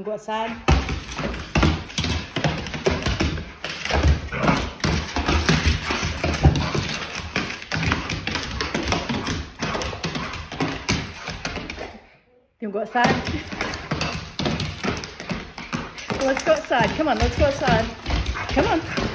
You wanna go outside? You wanna go outside? Let's go outside. Come on, let's go outside. Come on.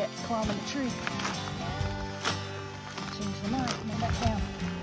cat's climbing the tree. Change the mic, come back down.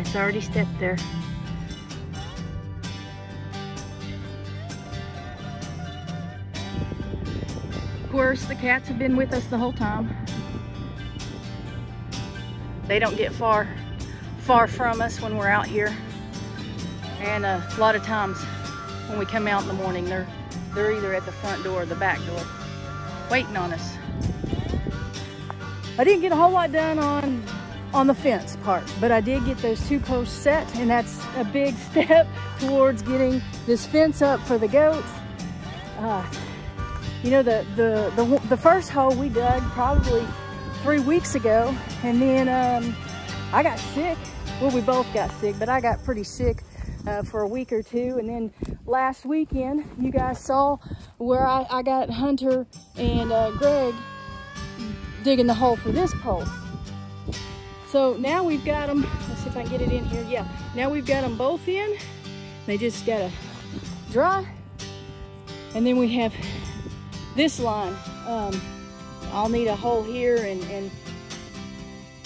Cat's already stepped there. Of course, the cats have been with us the whole time. They don't get far, far from us when we're out here. And uh, a lot of times when we come out in the morning, they're, they're either at the front door or the back door, waiting on us. I didn't get a whole lot done on on the fence part, but I did get those two posts set and that's a big step towards getting this fence up for the goats. Uh, you know, the, the, the, the, first hole we dug probably three weeks ago and then um, I got sick. Well, we both got sick, but I got pretty sick uh, for a week or two. And then last weekend, you guys saw where I, I got Hunter and uh, Greg digging the hole for this post. So now we've got them, let's see if I can get it in here. Yeah, now we've got them both in. They just gotta dry. And then we have this line. Um, I'll need a hole here and, and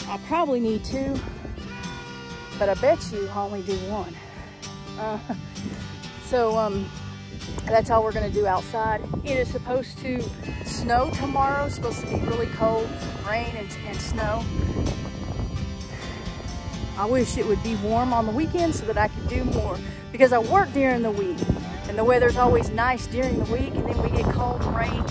I'll probably need two, but I bet you I'll only do one. Uh, so um, that's all we're gonna do outside. It is supposed to snow tomorrow, it's supposed to be really cold, rain and, and snow. I wish it would be warm on the weekend so that I could do more because I work during the week and the weather's always nice during the week and then we get cold and rain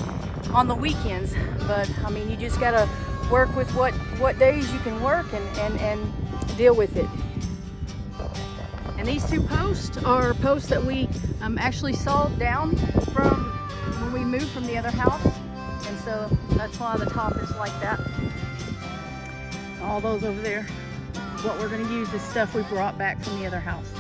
on the weekends. But I mean, you just gotta work with what, what days you can work and, and, and deal with it. And these two posts are posts that we um, actually sawed down from when we moved from the other house. And so that's why the top is like that. All those over there, what we're gonna use is stuff we brought back from the other house.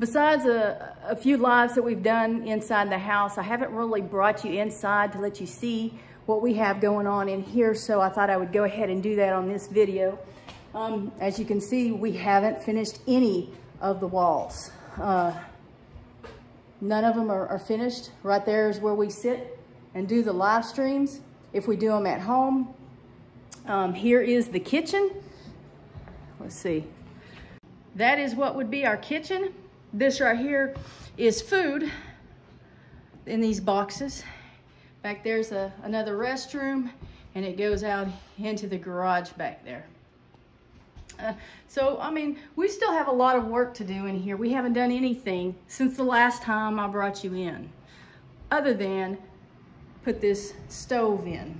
Besides a, a, few lives that we've done inside the house, I haven't really brought you inside to let you see what we have going on in here, so I thought I would go ahead and do that on this video. Um, as you can see, we haven't finished any of the walls. Uh, none of them are, are finished. Right there is where we sit and do the live streams if we do them at home. Um, here is the kitchen. Let's see. That is what would be our kitchen. This right here is food in these boxes. Back there's a, another restroom and it goes out into the garage back there. So, I mean, we still have a lot of work to do in here. We haven't done anything since the last time I brought you in, other than put this stove in,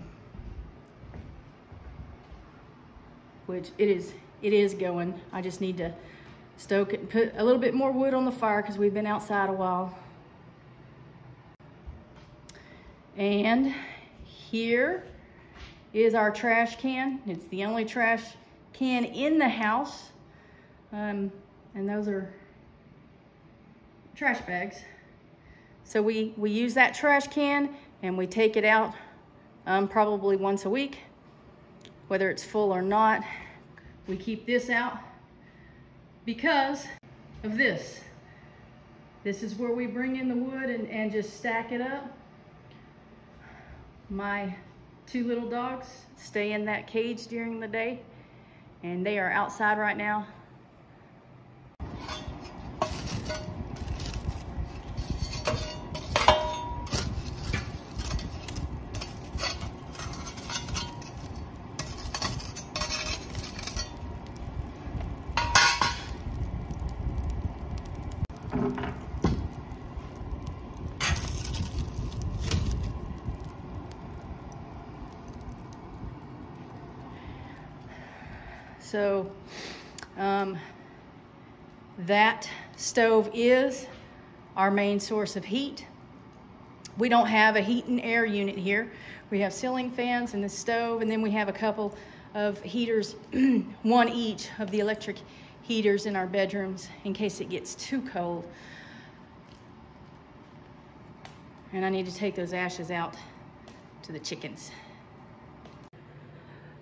which it is, it is going. I just need to stoke it and put a little bit more wood on the fire because we've been outside a while. And here is our trash can. It's the only trash can in the house. Um, and those are trash bags. So we, we use that trash can and we take it out um, probably once a week, whether it's full or not. We keep this out because of this. This is where we bring in the wood and, and just stack it up. My two little dogs stay in that cage during the day and they are outside right now So um, that stove is our main source of heat. We don't have a heat and air unit here. We have ceiling fans and the stove, and then we have a couple of heaters, one each of the electric heaters in our bedrooms in case it gets too cold. And I need to take those ashes out to the chickens.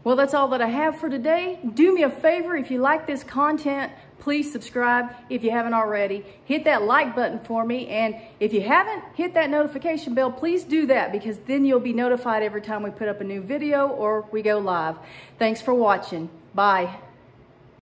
Well, that's all that I have for today. Do me a favor, if you like this content, please subscribe if you haven't already. Hit that like button for me. And if you haven't, hit that notification bell. Please do that because then you'll be notified every time we put up a new video or we go live. Thanks for watching. Bye.